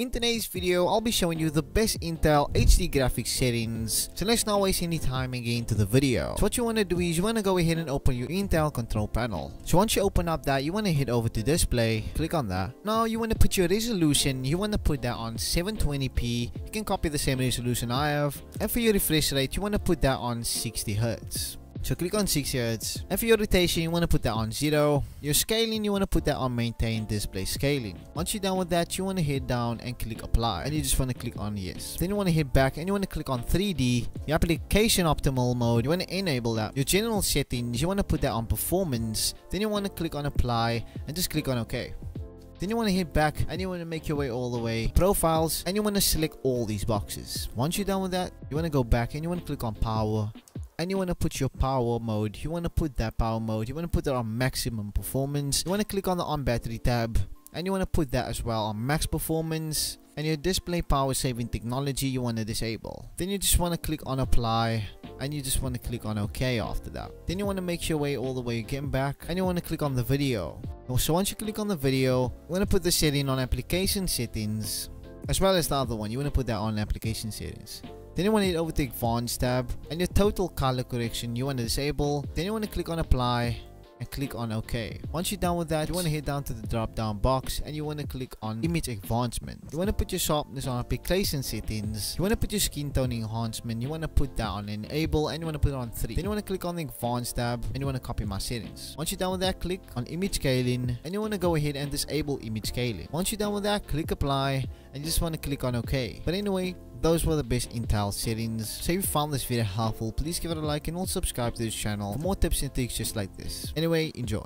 In today's video, I'll be showing you the best Intel HD graphics settings. So let's not waste any time and get into the video. So what you want to do is you want to go ahead and open your Intel control panel. So once you open up that, you want to head over to display, click on that. Now you want to put your resolution, you want to put that on 720p. You can copy the same resolution I have. And for your refresh rate, you want to put that on 60 Hz. So click on 6 Hz. And for your rotation, you want to put that on 0. Your scaling, you want to put that on maintain display scaling. Once you're done with that, you want to head down and click apply. And you just want to click on yes. Then you want to head back and you want to click on 3D. Your application optimal mode, you want to enable that. Your general settings, you want to put that on performance. Then you want to click on apply and just click on OK. Then you want to hit back and you want to make your way all the way profiles and you want to select all these boxes. Once you're done with that, you want to go back and you want to click on power and you want to put your power mode you want to put that power mode you want to put that on maximum performance. You want to click on the on battery tab and you want to put that as well on max performance. And your display power saving technology you want to disable. Then you just want to click on apply and you just want to click on ok after that. Then you want to make your way all the way again back and you want to click on the video. Oh, so once you click on the video you want to put the setting on application settings as well as the other one. You want to put that on application settings then you want to over to advanced tab and your total color correction you want to disable. Then you want to click on apply and click on OK. Once you're done with that, you want to head down to the drop down box and you want to click on image advancement. You want to put your sharpness on application settings. You want to put your skin tone enhancement. You want to put that on enable and you want to put it on 3. Then you want to click on the advanced tab and you want to copy my settings. Once you're done with that, click on image scaling and you want to go ahead and disable image scaling. Once you're done with that, click apply and you just want to click on OK. But anyway, those were the best Intel settings. So if you found this video helpful, please give it a like and also subscribe to this channel for more tips and tricks just like this. Anyway, enjoy.